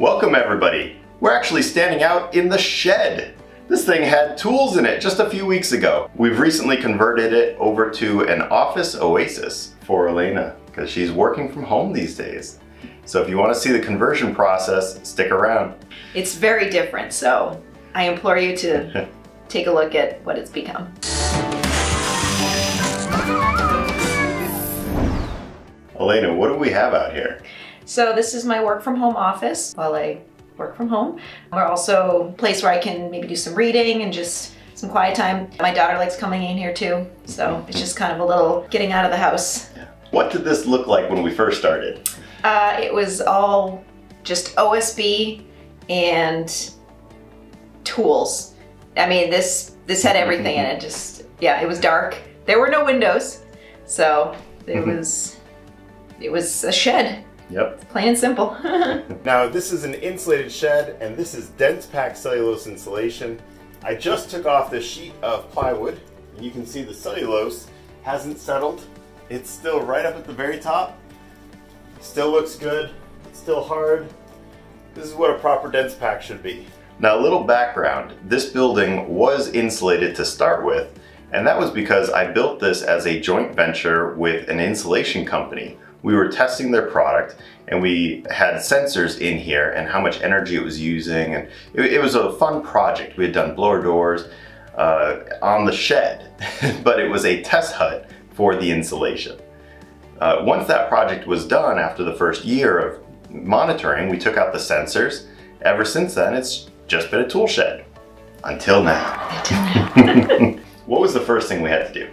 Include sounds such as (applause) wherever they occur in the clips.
Welcome everybody. We're actually standing out in the shed. This thing had tools in it just a few weeks ago. We've recently converted it over to an office oasis for Elena because she's working from home these days. So if you want to see the conversion process, stick around. It's very different, so I implore you to (laughs) take a look at what it's become. Elena, what do we have out here? So this is my work from home office while I work from home. We're also a place where I can maybe do some reading and just some quiet time. My daughter likes coming in here too, so it's just kind of a little getting out of the house. What did this look like when we first started? Uh, it was all just OSB and tools. I mean, this this had everything in it. (laughs) Just yeah, it was dark. There were no windows, so it (laughs) was it was a shed, Yep. plain and simple. (laughs) Now this is an insulated shed and this is dense pack cellulose insulation. I just took off this sheet of plywood and you can see the cellulose hasn't settled. It's still right up at the very top. Still looks good. It's still hard. This is what a proper dense pack should be. Now a little background. This building was insulated to start with, and that was because I built this as a joint venture with an insulation company. We were testing their product and we had sensors in here and how much energy it was using and it, it was a fun project. We had done blower doors uh, on the shed, (laughs) but it was a test hut for the insulation. Uh, once that project was done after the first year of monitoring, we took out the sensors. Ever since then, it's just been a tool shed. Until now. (laughs) what was the first thing we had to do?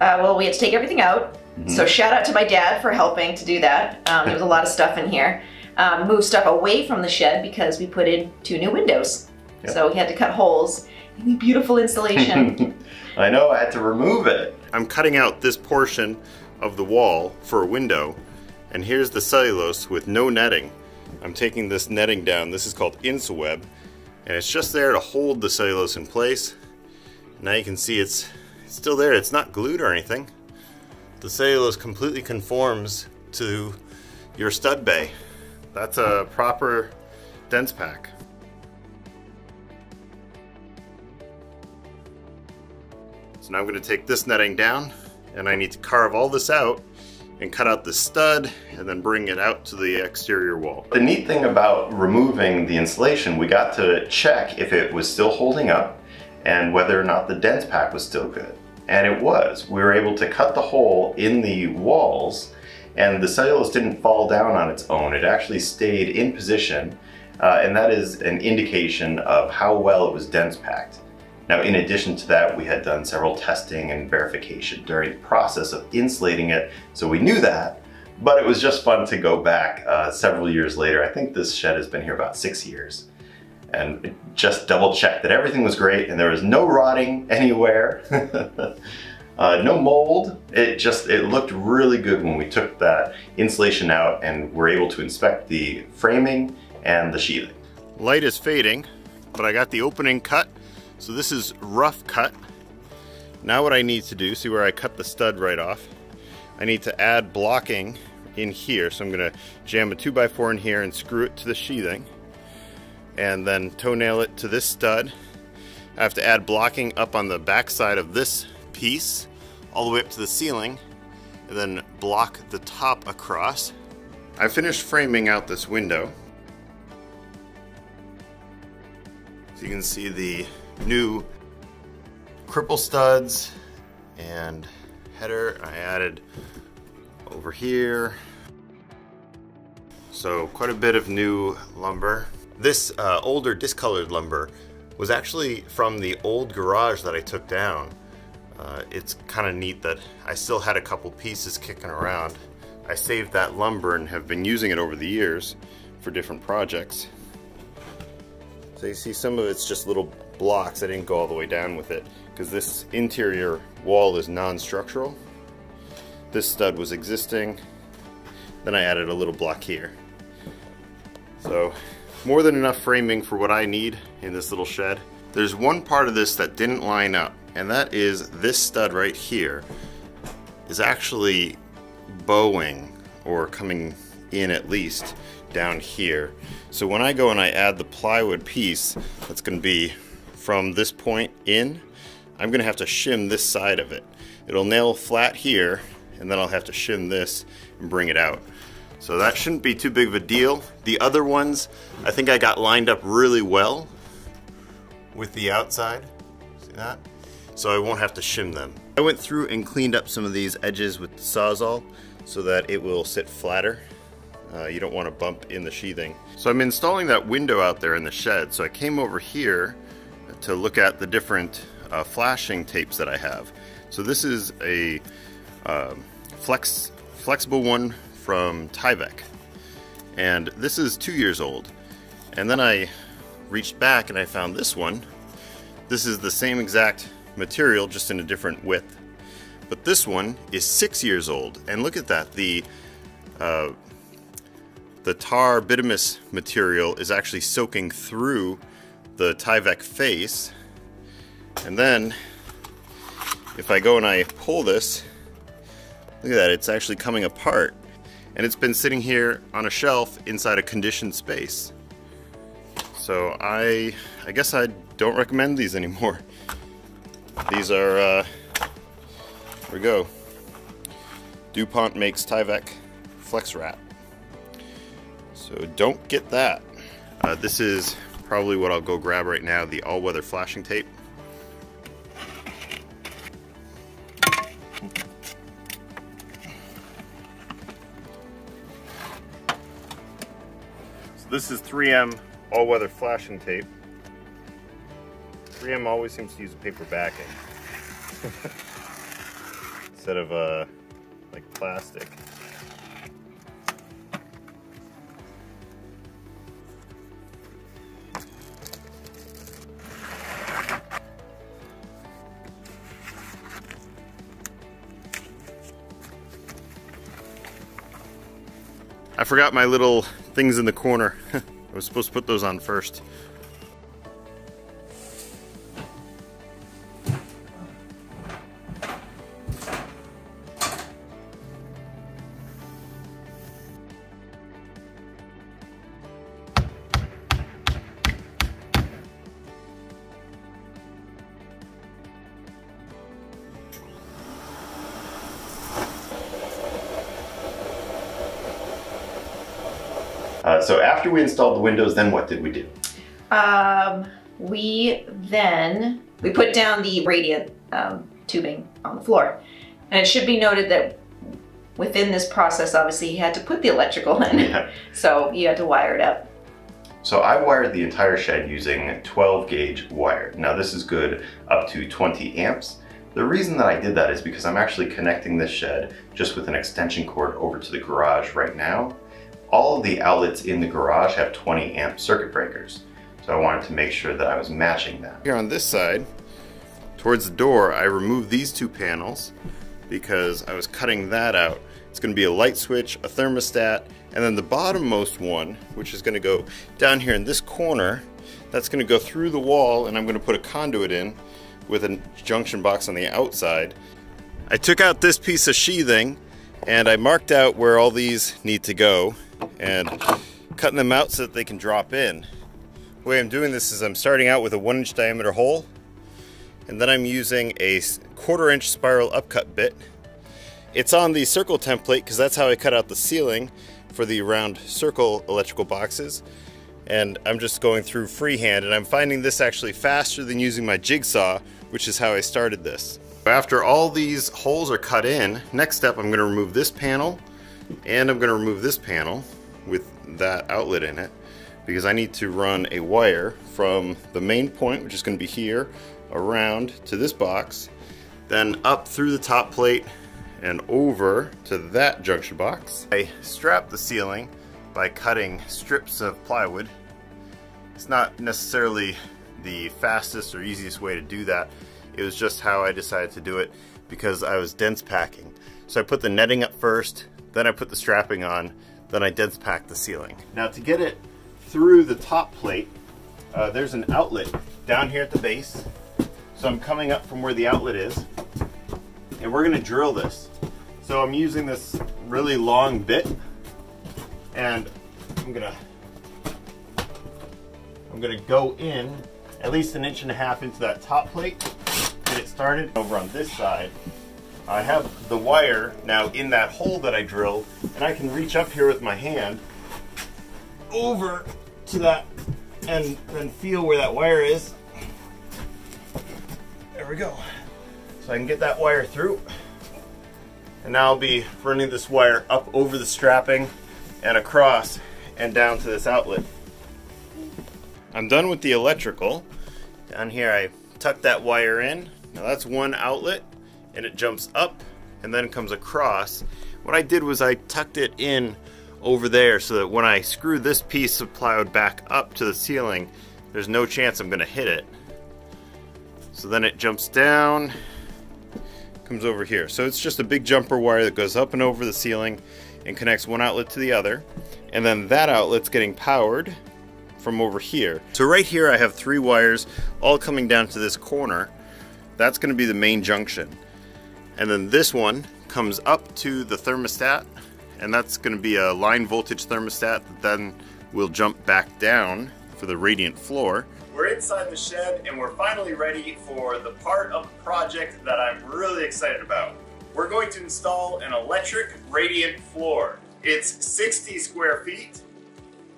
Uh, well, we had to take everything out. Mm-hmm. So shout out to my dad for helping to do that. Um, there was a lot of stuff in here. Um, move stuff away from the shed because we put in two new windows. Yep. So we had to cut holes in the beautiful insulation. (laughs) I know, I had to remove it. I'm cutting out this portion of the wall for a window and here's the cellulose with no netting. I'm taking this netting down. This is called Insulweb and it's just there to hold the cellulose in place. Now you can see it's, it's still there. It's not glued or anything. The cellulose completely conforms to your stud bay. That's a proper dense pack. So now I'm going to take this netting down and I need to carve all this out and cut out the stud and then bring it out to the exterior wall. The neat thing about removing the insulation, we got to check if it was still holding up and whether or not the dense pack was still good. And it was. We were able to cut the hole in the walls and the cellulose didn't fall down on its own. It actually stayed in position uh, and that is an indication of how well it was dense packed. Now, in addition to that, we had done several testing and verification during the process of insulating it, so we knew that, but it was just fun to go back uh, several years later. I think this shed has been here about six years, and just double checked that everything was great and there was no rotting anywhere, (laughs) uh, no mold. It just, it looked really good when we took that insulation out and were able to inspect the framing and the sheathing. Light is fading, but I got the opening cut. So this is rough cut. Now what I need to do, see where I cut the stud right off, I need to add blocking in here. So I'm gonna jam a 2x4 in here and screw it to the sheathing and then toenail it to this stud. I have to add blocking up on the back side of this piece all the way up to the ceiling and then block the top across. I finished framing out this window. So you can see the new cripple studs and header I added over here. So quite a bit of new lumber. This uh, older discolored lumber was actually from the old garage that I took down. Uh, it's kind of neat that I still had a couple pieces kicking around. I saved that lumber and have been using it over the years for different projects. So you see some of it's just little blocks. I didn't go all the way down with it because this interior wall is non-structural. This stud was existing. Then I added a little block here. So more than enough framing for what I need in this little shed. There's one part of this that didn't line up and that is this stud right here is actually bowing or coming in at least down here. So when I go and I add the plywood piece, that's gonna be from this point in, I'm gonna have to shim this side of it. It'll nail flat here, and then I'll have to shim this and bring it out. So that shouldn't be too big of a deal. The other ones, I think I got lined up really well with the outside. See that? So I won't have to shim them. I went through and cleaned up some of these edges with the Sawzall so that it will sit flatter. Uh, you don't want to bump in the sheathing. So I'm installing that window out there in the shed. So I came over here to look at the different uh, flashing tapes that I have. So this is a uh, flex flexible one from Tyvek. And this is two years old. And then I reached back and I found this one. This is the same exact material, just in a different width. But this one is six years old. And look at that, the, uh, the tar bitumus material is actually soaking through the Tyvek face. And then, if I go and I pull this, look at that, it's actually coming apart and it's been sitting here on a shelf inside a conditioned space. So I, I guess I don't recommend these anymore. (laughs) These are, uh, here we go. DuPont makes Tyvek Flex Wrap. So don't get that. Uh, this is probably what I'll go grab right now, the all-weather flashing tape. This is 3M all-weather flashing tape. 3M always seems to use a paper backing (laughs) instead of uh, like plastic. I forgot my little things in the corner. (laughs) I was supposed to put those on first. After we installed the windows, then what did we do? Um, we then, we put down the radiant um, tubing on the floor. And it should be noted that within this process, obviously, you had to put the electrical in. Yeah. (laughs) So you had to wire it up. So I wired the entire shed using 12 gauge wire. Now this is good up to 20 amps. The reason that I did that is because I'm actually connecting this shed just with an extension cord over to the garage right now all of the outlets in the garage have 20 amp circuit breakers. So I wanted to make sure that I was matching that. Here on this side, towards the door, I removed these two panels because I was cutting that out. It's gonna be a light switch, a thermostat, and then the bottommost one, which is gonna go down here in this corner, that's gonna go through the wall and I'm gonna put a conduit in with a junction box on the outside. I took out this piece of sheathing and I marked out where all these need to go and cutting them out so that they can drop in. The way I'm doing this is I'm starting out with a one inch diameter hole and then I'm using a quarter inch spiral upcut bit. It's on the circle template because that's how I cut out the ceiling for the round circle electrical boxes and I'm just going through freehand and I'm finding this actually faster than using my jigsaw which is how I started this. After all these holes are cut in, next step I'm going to remove this panel and I'm going to remove this panel with that outlet in it because I need to run a wire from the main point, which is going to be here, around to this box, then up through the top plate and over to that junction box. I strap the ceiling by cutting strips of plywood. It's not necessarily the fastest or easiest way to do that. It was just how I decided to do it because I was dense packing. So I put the netting up first, then I put the strapping on, then I dense pack the ceiling. Now to get it through the top plate, uh, there's an outlet down here at the base. So I'm coming up from where the outlet is, and we're gonna drill this. So I'm using this really long bit, and I'm gonna I'm gonna go in at least an inch and a half into that top plate, get it started. Over on this side, I have the wire now in that hole that I drilled, and I can reach up here with my hand over to that and then feel where that wire is. There we go. So I can get that wire through. And now I'll be running this wire up over the strapping and across and down to this outlet. I'm done with the electrical. Down here I tuck that wire in. Now that's one outlet and it jumps up and then comes across. What I did was I tucked it in over there so that when I screw this piece of plywood back up to the ceiling, there's no chance I'm gonna hit it. So then it jumps down, comes over here. So it's just a big jumper wire that goes up and over the ceiling and connects one outlet to the other. And then that outlet's getting powered from over here. So right here I have three wires all coming down to this corner. That's gonna be the main junction. And then this one comes up to the thermostat and that's going to be a line voltage thermostat that then will jump back down for the radiant floor. We're inside the shed and we're finally ready for the part of the project that I'm really excited about. We're going to install an electric radiant floor. It's 60 square feet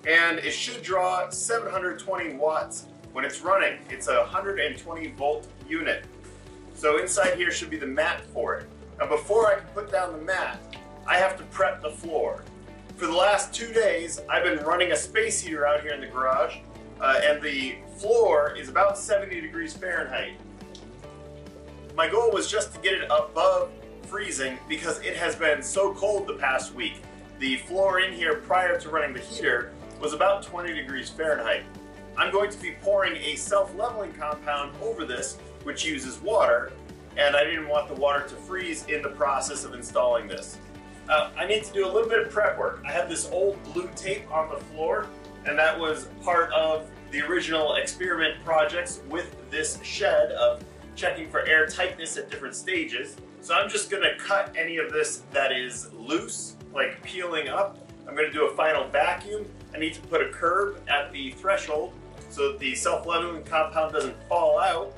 and it should draw 720 watts when it's running. It's a 120 volt unit. So inside here should be the mat for it. Now before I can put down the mat, I have to prep the floor. For the last two days, I've been running a space heater out here in the garage, uh, and the floor is about 70 degrees Fahrenheit. My goal was just to get it above freezing because it has been so cold the past week. The floor in here prior to running the heater was about 20 degrees Fahrenheit. I'm going to be pouring a self-leveling compound over this, which uses water, and I didn't want the water to freeze in the process of installing this. Uh, I need to do a little bit of prep work. I have this old blue tape on the floor, and that was part of the original experiment projects with this shed of checking for air tightness at different stages. So I'm just gonna cut any of this that is loose, like peeling up. I'm gonna do a final vacuum. I need to put a curb at the threshold so that the self-leveling compound doesn't fall out.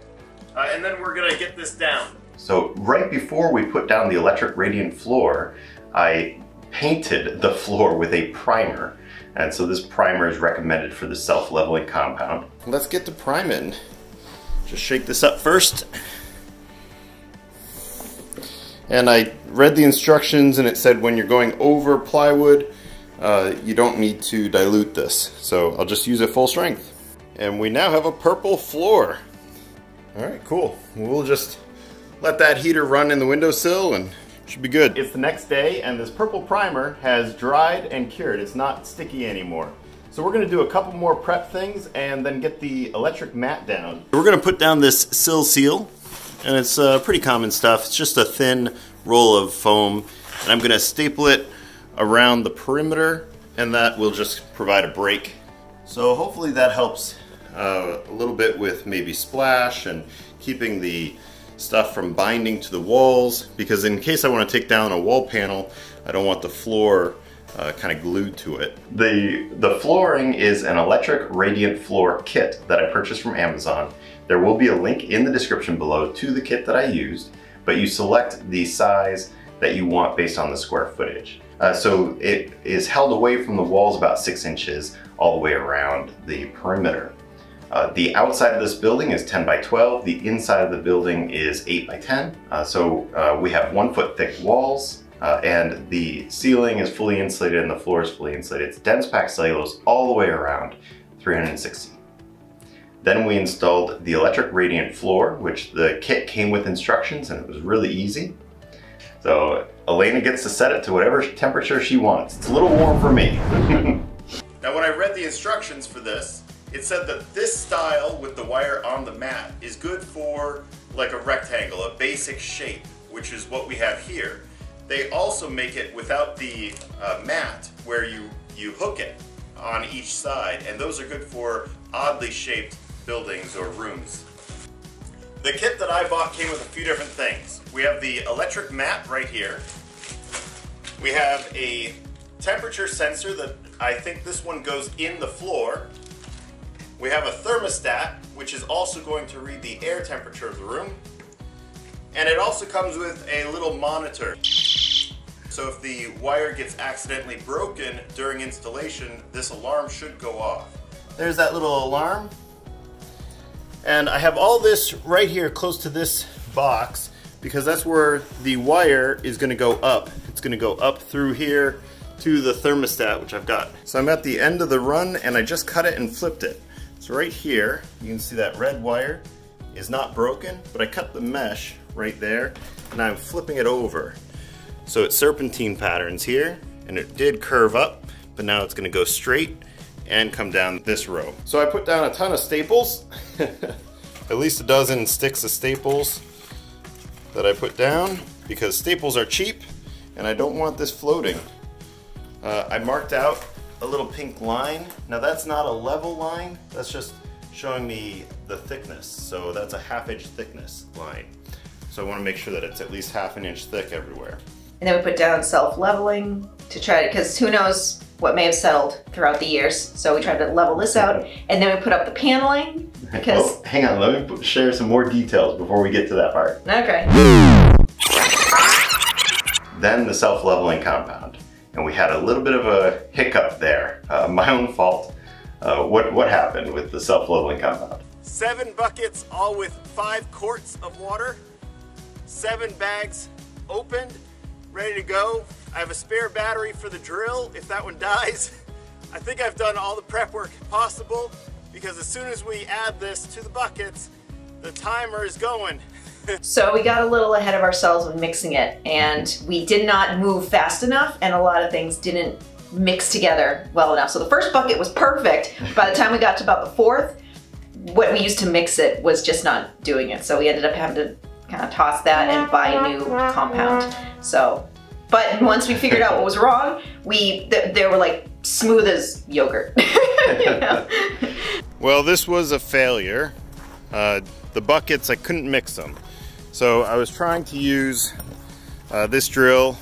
Uh, and then we're gonna get this down. So right before we put down the electric radiant floor, I painted the floor with a primer. And so this primer is recommended for the self-leveling compound. Let's get the priming. Just shake this up first. And I read the instructions and it said when you're going over plywood, uh, you don't need to dilute this. So I'll just use it full strength. And we now have a purple floor. All right, cool. We'll just let that heater run in the windowsill and should be good. It's the next day and this purple primer has dried and cured. It's not sticky anymore. So we're gonna do a couple more prep things and then get the electric mat down. We're gonna put down this sill seal and it's uh, pretty common stuff. It's just a thin roll of foam and I'm gonna staple it around the perimeter and that will just provide a break. So hopefully that helps uh, a little bit with maybe splash and keeping the stuff from binding to the walls because in case I want to take down a wall panel, I don't want the floor uh, kind of glued to it. The, the flooring is an electric radiant floor kit that I purchased from Amazon. There will be a link in the description below to the kit that I used, but you select the size that you want based on the square footage. Uh, so it is held away from the walls about six inches all the way around the perimeter. Uh, the outside of this building is 10 by 12. The inside of the building is 8 by 10. Uh, so uh, we have one foot thick walls uh, and the ceiling is fully insulated and the floor is fully insulated. It's dense packed cellulose all the way around 360. Then we installed the electric radiant floor, which the kit came with instructions and it was really easy. So Elena gets to set it to whatever temperature she wants. It's a little warm for me. (laughs) now when I read the instructions for this, it said that this style with the wire on the mat is good for like a rectangle, a basic shape, which is what we have here. They also make it without the uh, mat where you, you hook it on each side, and those are good for oddly shaped buildings or rooms. The kit that I bought came with a few different things. We have the electric mat right here. We have a temperature sensor that I think this one goes in the floor. We have a thermostat, which is also going to read the air temperature of the room. And it also comes with a little monitor. So if the wire gets accidentally broken during installation, this alarm should go off. There's that little alarm. And I have all this right here close to this box because that's where the wire is gonna go up. It's gonna go up through here to the thermostat, which I've got. So I'm at the end of the run and I just cut it and flipped it. Right here, you can see that red wire is not broken, but I cut the mesh right there and I'm flipping it over. So it's serpentine patterns here and it did curve up, but now it's gonna go straight and come down this row. So I put down a ton of staples, (laughs) at least a dozen sticks of staples that I put down because staples are cheap and I don't want this floating. Uh, I marked out a little pink line. Now that's not a level line, that's just showing me the thickness. So that's a half inch thickness line. So I wanna make sure that it's at least half an inch thick everywhere. And then we put down self-leveling to try to, because who knows what may have settled throughout the years. So we tried to level this out. And then we put up the paneling (laughs) because... Oh, hang on, let me share some more details before we get to that part. Okay. Then the self-leveling compound. And we had a little bit of a hiccup there. Uh, my own fault. Uh, what, what happened with the self-leveling compound? Seven buckets, all with five quarts of water. Seven bags opened, ready to go. I have a spare battery for the drill if that one (laughs) dies. I think I've done all the prep work possible because as soon as we add this to the buckets, the timer is going. (laughs) so we got a little ahead of ourselves when mixing it and we did not move fast enough and a lot of things didn't mix together well enough. So the first bucket was perfect. By the time we got to about the fourth, what we used to mix it was just not doing it. So we ended up having to kind of toss that and buy a new compound. So, but once we figured out what was wrong, we th they were like smooth as yogurt. (laughs) (laughs) Well, this was a failure. Uh, the buckets, I couldn't mix them. So I was trying to use uh, this drill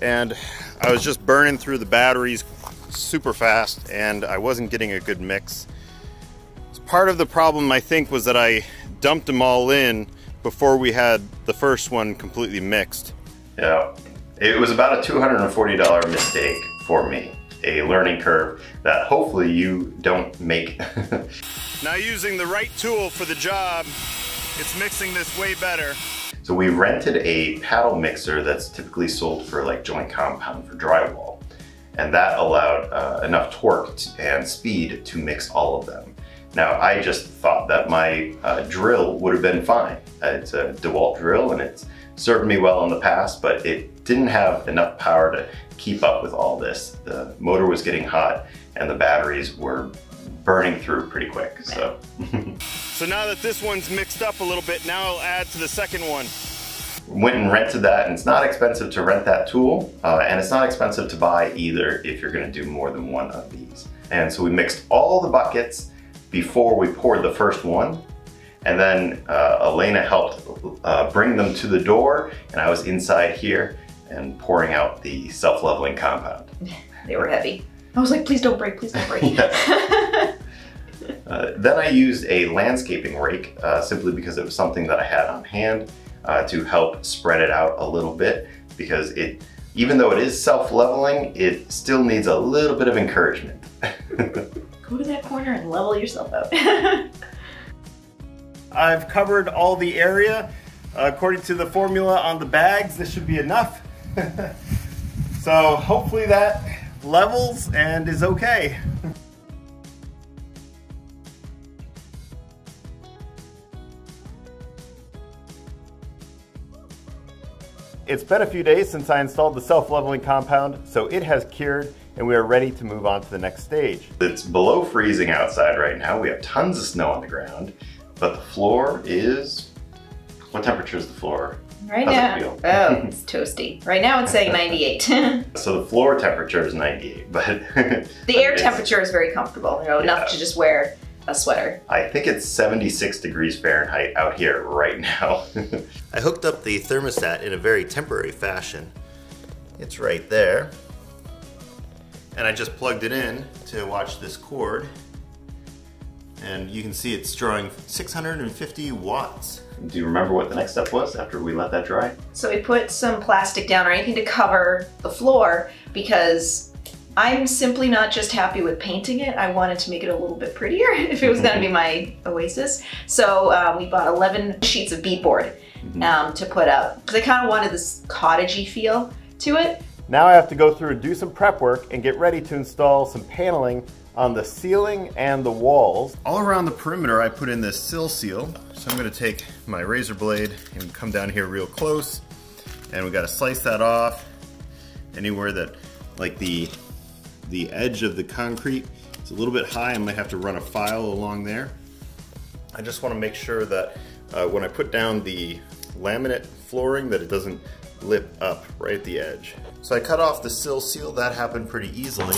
and I was just burning through the batteries super fast and I wasn't getting a good mix. So Part of the problem I think was that I dumped them all in before we had the first one completely mixed. Yeah, it was about a $240 mistake for me. A learning curve that hopefully you don't make. (laughs) now using the right tool for the job, it's mixing this way better. So we rented a paddle mixer that's typically sold for like joint compound for drywall. And that allowed uh, enough torque and speed to mix all of them. Now, I just thought that my uh, drill would have been fine. Uh, it's a DeWalt drill and it's served me well in the past, but it didn't have enough power to keep up with all this. The motor was getting hot and the batteries were burning through pretty quick, so. so now that this one's mixed up a little bit, now I'll add to the second one. Went and rented that, and it's not expensive to rent that tool, uh, and it's not expensive to buy either if you're gonna do more than one of these. And so we mixed all the buckets before we poured the first one. And then uh, Elena helped uh, bring them to the door and I was inside here and pouring out the self-leveling compound. (laughs) they were heavy. I was like, please don't break, please don't break. (laughs) uh, then I used a landscaping rake uh, simply because it was something that I had on hand uh, to help spread it out a little bit because it, even though it is self-leveling, it still needs a little bit of encouragement. (laughs) go to that corner and level yourself out. (laughs) I've covered all the area. According to the formula on the bags, this should be enough. so hopefully that levels and is okay. It's been a few days since I installed the self-leveling compound, so it has cured and we are ready to move on to the next stage. It's below freezing outside right now. We have tons of snow on the ground, but the floor is, what temperature is the floor? Right How's now, oh, (laughs) it's toasty. Right now it's saying 98. (laughs) so the floor temperature is 98, but (laughs) the air temperature is very comfortable. You know, yeah. enough to just wear a sweater. I think it's 76 degrees Fahrenheit out here right now. I hooked up the thermostat in a very temporary fashion. It's right there and I just plugged it in to watch this cord and you can see it's drawing 650 watts. Do you remember what the next step was after we let that dry? So we put some plastic down or anything to cover the floor because I'm simply not just happy with painting it. I wanted to make it a little bit prettier (laughs) if it was going to be (laughs) my oasis. So um, we bought 11 sheets of beadboard um, to put up because I kind of wanted this cottagey feel to it. Now I have to go through and do some prep work and get ready to install some paneling on the ceiling and the walls. All around the perimeter I put in this sill seal. So I'm gonna take my razor blade and come down here real close and we gotta slice that off anywhere that like the the edge of the concrete is a little bit high. I might have to run a file along there. I just wanna make sure that uh, when I put down the laminate flooring that it doesn't lip up right at the edge. So I cut off the sill seal, that happened pretty easily.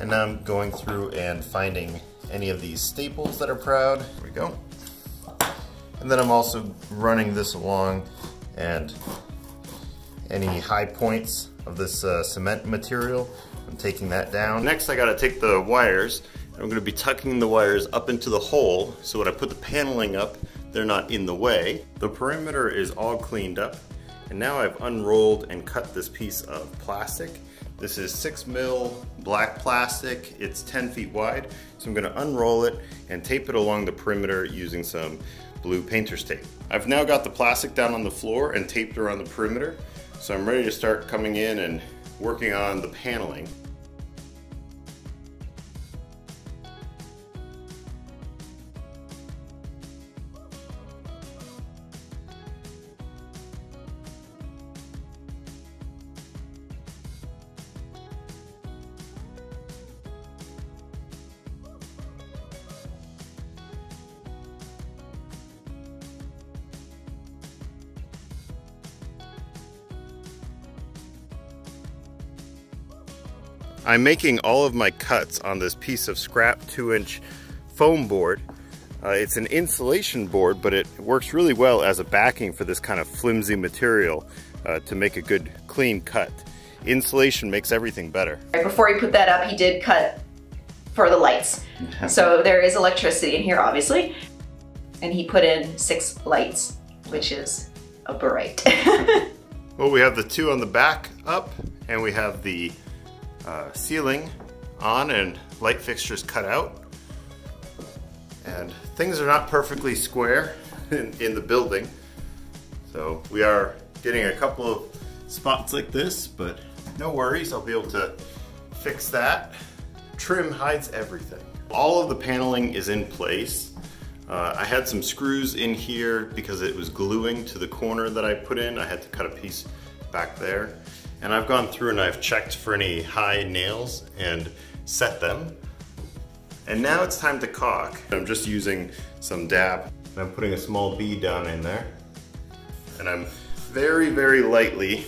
And now I'm going through and finding any of these staples that are proud. Here we go. And then I'm also running this along and any high points of this uh, cement material, I'm taking that down. Next I gotta take the wires and I'm gonna be tucking the wires up into the hole so when I put the paneling up, they're not in the way. The perimeter is all cleaned up and now I've unrolled and cut this piece of plastic. This is six mil black plastic. It's 10 feet wide. So I'm gonna unroll it and tape it along the perimeter using some blue painter's tape. I've now got the plastic down on the floor and taped around the perimeter. So I'm ready to start coming in and working on the paneling. I'm making all of my cuts on this piece of scrap two inch foam board. Uh, it's an insulation board, but it works really well as a backing for this kind of flimsy material uh, to make a good clean cut. Insulation makes everything better. Before he put that up, he did cut for the lights. so there is electricity in here, obviously. And he put in six lights, which is a bright. (laughs) well, we have the two on the back up, and we have the uh, ceiling on and light fixtures cut out. And things are not perfectly square (laughs) in, in the building. So we are getting a couple of spots like this, but no worries, I'll be able to fix that. Trim hides everything. All of the paneling is in place. Uh, I had some screws in here because it was gluing to the corner that I put in. I had to cut a piece back there. And I've gone through and I've checked for any high nails and set them. And now it's time to caulk. I'm just using some DAP. And I'm putting a small bead down in there. And I'm very, very lightly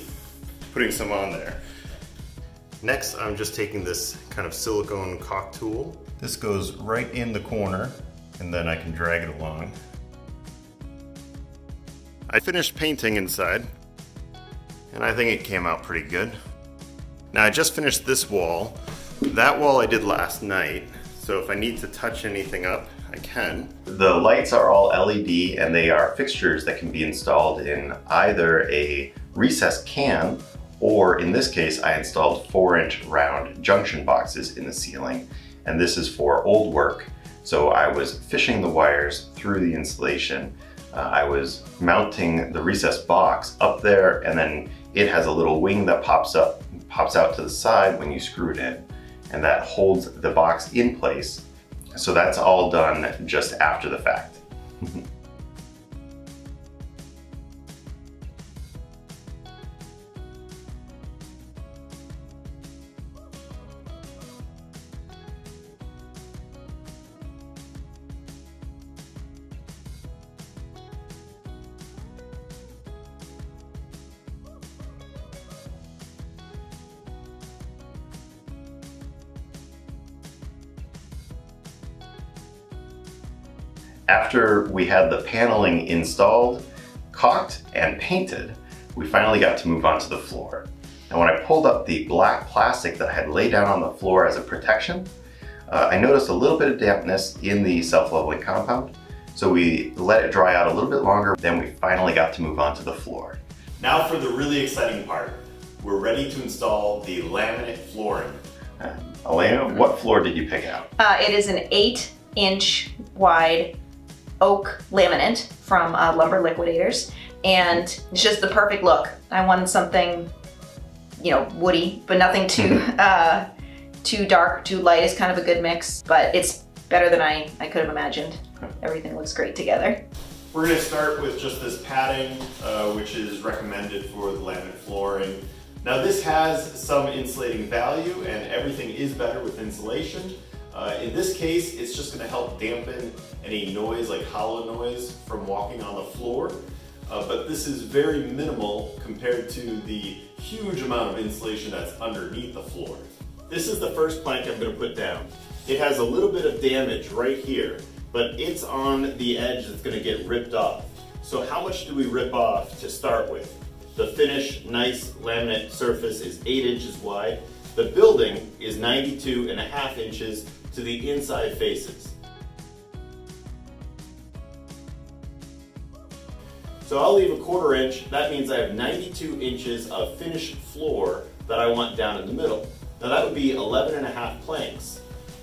putting some on there. Next, I'm just taking this kind of silicone caulk tool. This goes right in the corner and then I can drag it along. I finished painting inside and I think it came out pretty good. Now I just finished this wall. That wall I did last night, so if I need to touch anything up, I can. The lights are all LED and they are fixtures that can be installed in either a recessed can or in this case I installed 4 inch round junction boxes in the ceiling and this is for old work. So I was fishing the wires through the insulation. Uh, I was mounting the recessed box up there and then it has a little wing that pops up, pops out to the side when you screw it in, and that holds the box in place. So that's all done just after the fact. (laughs) After we had the paneling installed, caulked, and painted, we finally got to move on to the floor. And when I pulled up the black plastic that I had laid down on the floor as a protection, uh, I noticed a little bit of dampness in the self-leveling compound. So we let it dry out a little bit longer, then we finally got to move on to the floor. Now for the really exciting part. We're ready to install the laminate flooring. Uh, Elena, what floor did you pick out? Uh, it is an eight inch wide oak laminate from uh, Lumber Liquidators. And it's just the perfect look. I wanted something, you know, woody, but nothing too, (laughs) uh, too dark, too light is kind of a good mix, but it's better than I, I could have imagined. Everything looks great together. We're gonna start with just this padding, uh, which is recommended for the laminate flooring. Now this has some insulating value and everything is better with insulation. Uh, in this case, it's just gonna help dampen any noise like hollow noise from walking on the floor. Uh, but this is very minimal compared to the huge amount of insulation that's underneath the floor. This is the first plank I'm gonna put down. It has a little bit of damage right here, but it's on the edge that's gonna get ripped off. So how much do we rip off to start with? The finished nice laminate surface is eight inches wide. The building is 92 and a half inches to the inside faces. So I'll leave a quarter inch. That means I have 92 inches of finished floor that I want down in the middle. Now that would be 11 and a half planks.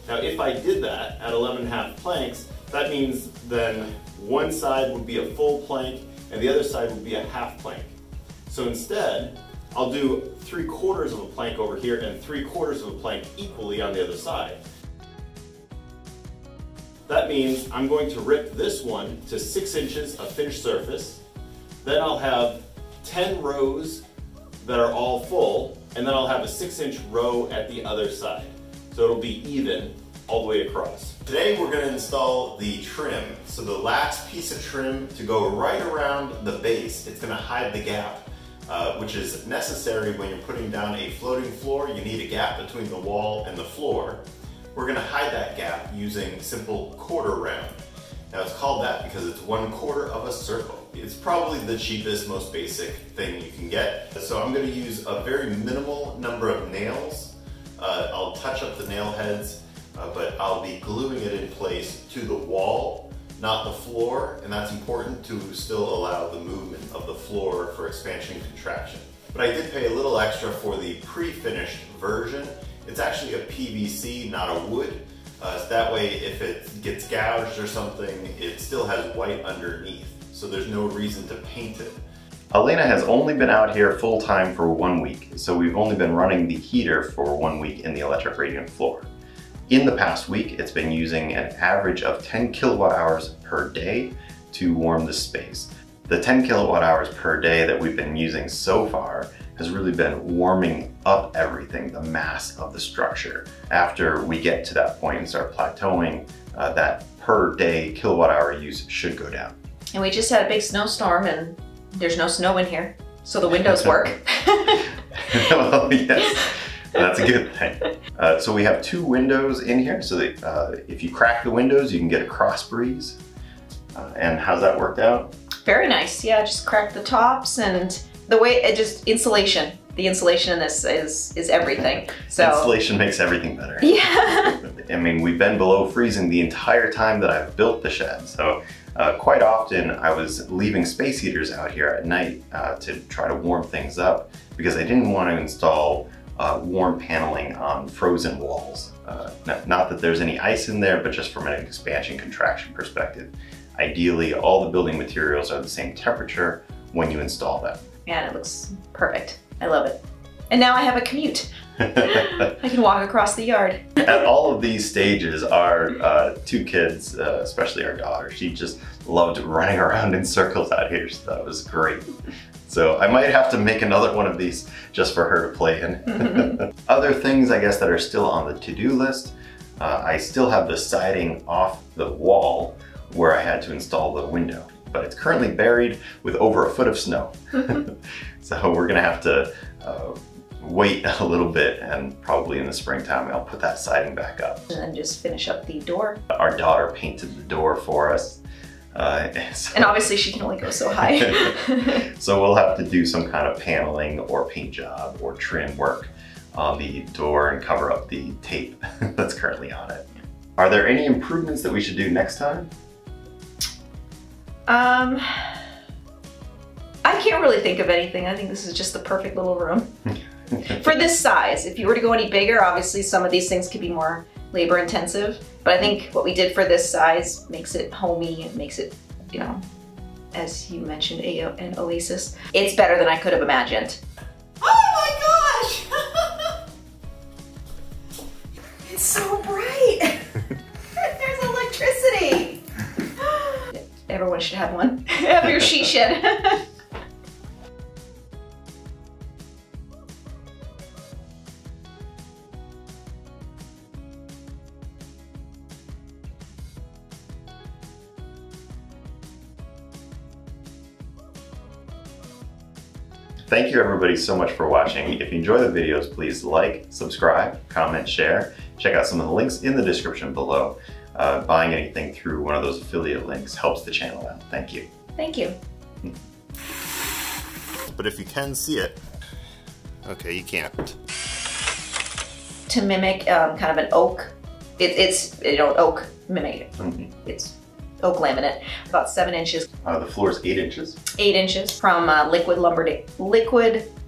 Now if I did that at 11 and a half planks, that means then one side would be a full plank and the other side would be a half plank. So instead, I'll do three quarters of a plank over here and three quarters of a plank equally on the other side. That means I'm going to rip this one to six inches of finished surface. Then I'll have 10 rows that are all full, and then I'll have a six inch row at the other side. So it'll be even all the way across. Today we're gonna install the trim. So the last piece of trim to go right around the base, it's gonna hide the gap, uh, which is necessary when you're putting down a floating floor. You need a gap between the wall and the floor. We're gonna hide that gap using simple quarter round. Now it's called that because it's one quarter of a circle. It's probably the cheapest, most basic thing you can get. So I'm gonna use a very minimal number of nails. Uh, I'll touch up the nail heads, uh, but I'll be gluing it in place to the wall, not the floor, and that's important to still allow the movement of the floor for expansion and contraction. But I did pay a little extra for the pre-finished version. It's actually a PVC, not a wood. Uh, so that way, if it gets gouged or something, it still has white underneath. So there's no reason to paint it. Elena has only been out here full time for one week, so we've only been running the heater for one week in the electric radiant floor. In the past week, it's been using an average of 10 kilowatt hours per day to warm the space. The 10 kilowatt hours per day that we've been using so far has really been warming up everything, the mass of the structure. After we get to that point and start plateauing, uh, that per day kilowatt hour use should go down. And we just had a big snowstorm and there's no snow in here. So the windows work. (laughs) (laughs) well, yes, that's a good thing. Uh, so we have two windows in here. So that uh, if you crack the windows, you can get a cross breeze. Uh, and how's that worked out? Very nice. Yeah, just crack the tops and the way it just insulation. The insulation in this is is everything. So Insulation makes everything better. (laughs) Yeah. I mean, we've been below freezing the entire time that I've built the shed. So uh, quite often I was leaving space heaters out here at night uh, to try to warm things up because I didn't want to install uh, warm paneling on frozen walls. Uh, not, not that there's any ice in there, but just from an expansion contraction perspective. Ideally, all the building materials are the same temperature when you install them. Man, it looks perfect. I love it. And now I have a commute. (laughs) I can walk across the yard. At all of these stages, our uh, two kids, uh, especially our daughter, she just loved running (laughs) around in circles out here. So that was great. So I might have to make another one of these just for her to play in. (laughs) Other things, I guess, that are still on the to-do list. Uh, I still have the siding off the wall where I had to install the window, but it's currently buried with over a foot of snow. (laughs) (laughs) so we're gonna have to uh, wait a little bit and probably in the springtime I'll put that siding back up. And then just finish up the door. Our daughter painted the door for us. Uh, (laughs) so, And obviously she can only go so high. so we'll have to do some kind of paneling or paint job or trim work on the door and cover up the tape that's currently on it. Are there any improvements that we should do next time? Um, I can't really think of anything. I think this is just the perfect little room. (laughs) For this size, if you were to go any bigger, obviously some of these things could be more labor intensive. But I think what we did for this size makes it homey and makes it, you know, as you mentioned, a, an oasis. It's better than I could have imagined. Oh my gosh! (laughs) it's so bright! (laughs) Everyone should have one. (laughs) have your she shed. Thank you everybody so much for watching. If you enjoy the videos, please like, subscribe, comment, share. Check out some of the links in the description below. Uh, buying anything through one of those affiliate links helps the channel out. Thank you. Thank you. But if you can see it, okay, you can't. To mimic um, kind of an oak, it, it's, you know, oak mimic. Mhm. It's oak laminate, about seven inches, Uh, the floor is eight inches. eight inches from uh, liquid lumber liquid. This isn't it.